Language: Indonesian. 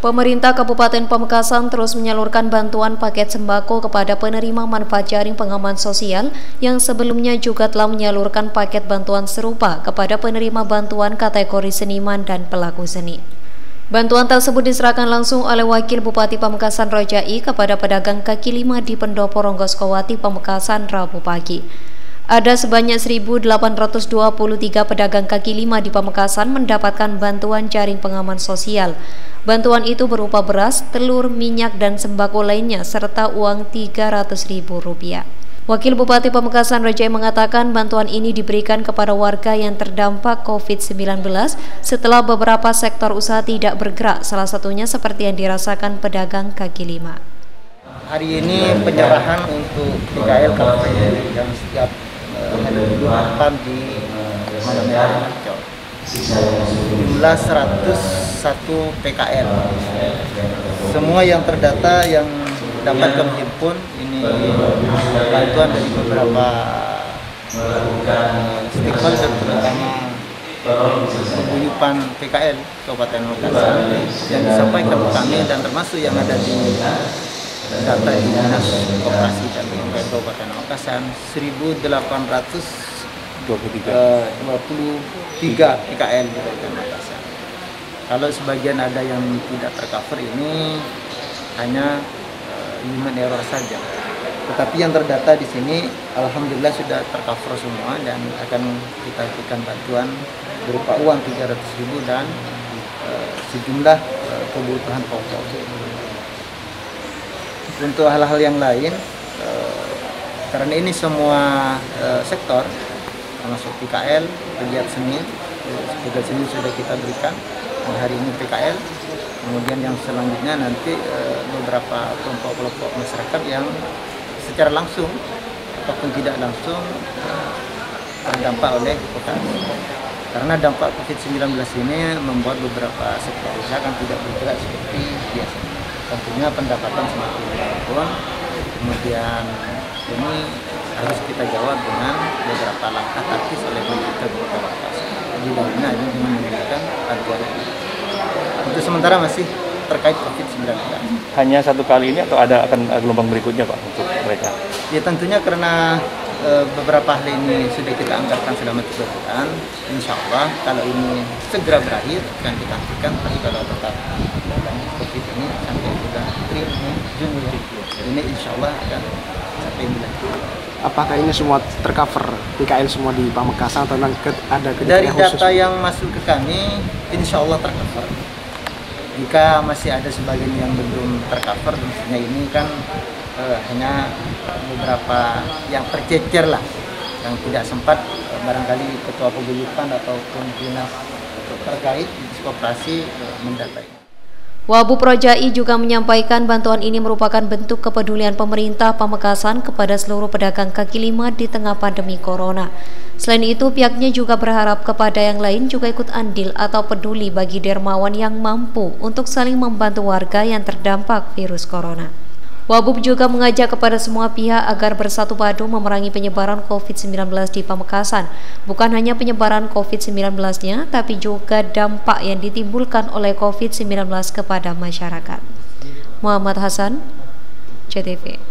Pemerintah Kabupaten Pamekasan terus menyalurkan bantuan paket sembako kepada penerima manfaat jaring pengaman sosial yang sebelumnya juga telah menyalurkan paket bantuan serupa kepada penerima bantuan kategori seniman dan pelaku seni. Bantuan tersebut diserahkan langsung oleh Wakil Bupati Pamekasan Rojai kepada pedagang kaki lima di Pendopo Ronggoskowati Pamekasan Rabu pagi. Ada sebanyak 1.823 pedagang kaki lima di Pamekasan mendapatkan bantuan jaring pengaman sosial. Bantuan itu berupa beras, telur, minyak, dan sembako lainnya, serta uang Rp300.000. Wakil Bupati Pamekasan Rajai mengatakan bantuan ini diberikan kepada warga yang terdampak COVID-19 setelah beberapa sektor usaha tidak bergerak, salah satunya seperti yang dirasakan pedagang kaki lima. Hari ini penyerahan untuk PKL yang setiap delapan di Malam Jumlah 101 PKL. Semua yang terdata yang dapat kami himpun ini bantuan dari beberapa stakeholder terutama penguyupan PKL Kabupaten Makassar yang disampaikan ke kami dan termasuk yang ada di data di Dinas Koperasi dan Umkm Kabupaten Makassar 1823 uh, 23 PKL di Kabupaten Makassar. Kalau sebagian ada yang tidak tercover ini hanya uh, human error saja. Tetapi yang terdata di sini alhamdulillah sudah tercover semua dan akan kita berikan bantuan berupa uang 300.000 dan uh, sejumlah uh, kebutuhan pokok untuk hal-hal yang lain uh, karena ini semua uh, sektor termasuk PKL, pegiat seni, pegiat seni sudah kita berikan dan hari ini PKL, kemudian yang selanjutnya nanti uh, beberapa kelompok-kelompok masyarakat yang secara langsung ataupun tidak langsung terdampak oleh COVID. Karena dampak COVID-19 ini membuat beberapa sektor usaha kan tidak bergerak seperti biasa tentunya pendapatan semakin menurun kemudian ini harus kita jawab dengan beberapa langkah taktis oleh pemerintah beberapa di dalamnya ini memberikan bantuan untuk sementara masih terkait COVID-19 hanya satu kali ini atau ada akan gelombang berikutnya Pak untuk mereka? Ya tentunya karena e, beberapa hal ini sudah kita anggarkan selama tiga bulan Insya Allah kalau ini segera berakhir akan kita hentikan tapi kalau tetap COVID ini sampai bulan Juni ini insya Allah akan sampai bulan Apakah ini semua tercover PKL semua di Pamekasan atau ada Dari data yang masuk ke kami, insya Allah tercover. Jika masih ada sebagian yang belum tercover, tentunya ini kan eh, hanya beberapa yang tercecer lah, yang tidak sempat eh, barangkali ketua peguyupan ataupun dinas terkait di koperasi eh, mendatai. Wabu Projai juga menyampaikan bantuan ini merupakan bentuk kepedulian pemerintah Pamekasan kepada seluruh pedagang kaki lima di tengah pandemi corona. Selain itu, pihaknya juga berharap kepada yang lain juga ikut andil atau peduli bagi dermawan yang mampu untuk saling membantu warga yang terdampak virus corona. Wabub juga mengajak kepada semua pihak agar bersatu padu memerangi penyebaran COVID-19 di Pamekasan. Bukan hanya penyebaran COVID-19-nya, tapi juga dampak yang ditimbulkan oleh COVID-19 kepada masyarakat. Muhammad Hasan, CTV.